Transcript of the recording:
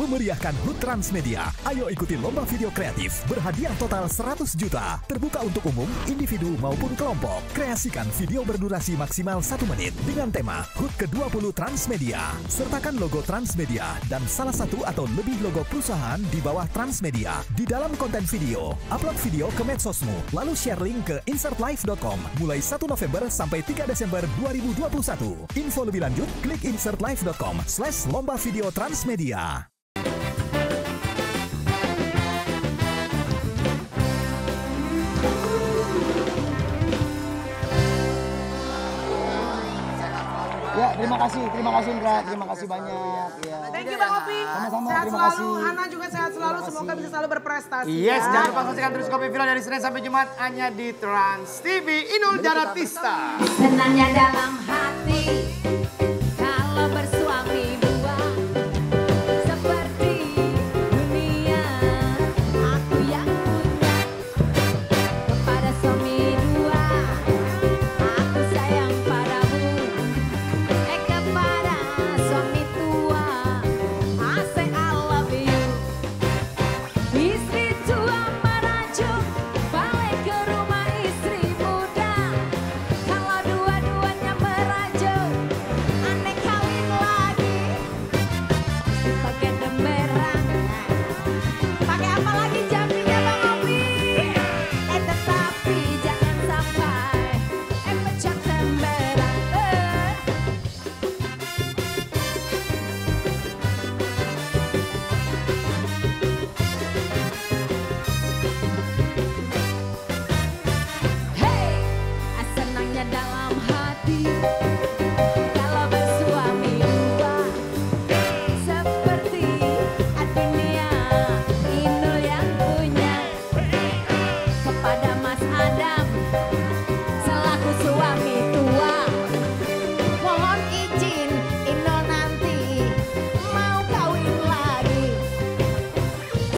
memeriahkan HUT Transmedia. Ayo ikuti lomba video kreatif berhadiah total 100 juta. Terbuka untuk umum, individu maupun kelompok. Kreasikan video berdurasi maksimal 1 menit dengan tema HUT ke-20 Transmedia. Sertakan logo Transmedia dan salah satu atau lebih logo perusahaan di bawah Transmedia di dalam konten video. Upload video ke medsosmu, lalu share link ke insertlive.com mulai 1 November sampai 3 Desember 2021. Info lebih lanjut, klik insertlive.com slash lomba video Transmedia. Ya, terima kasih, terima kasih Indra, terima kasih banyak. Ya. Thank you Bang Opi. Sama-sama, Sehat terima selalu, kasih. Hana juga sehat selalu. Semoga bisa selalu berprestasi. Yes, ya. jangan lupa saksikan terus Kopi Villa dari Senin sampai Jumat hanya di Trans TV. Inul Daratista. Senangnya dalam hati